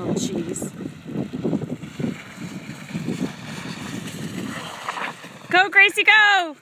Oh, jeez. Go, Gracie, go!